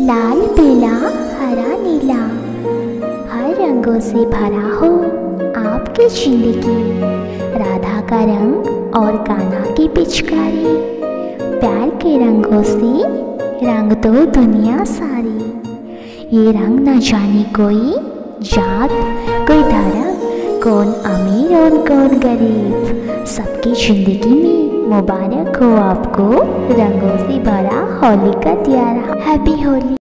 लाल पीला, हरा नीला। हर रंगों से भरा हो आपकी ज़िंदगी। राधा का रंग और कान्हा की पिचकारी। प्यार के रंगों से रंग दो दुनिया सारी। ये रंग न जाने कोई जात, कोई धर्म, कौन अमीर और कौन गरीब। सबकी ज़िंदगी में मुबारक हो आपको रंगों से भरा होली का त्यारा हैप्पी होली।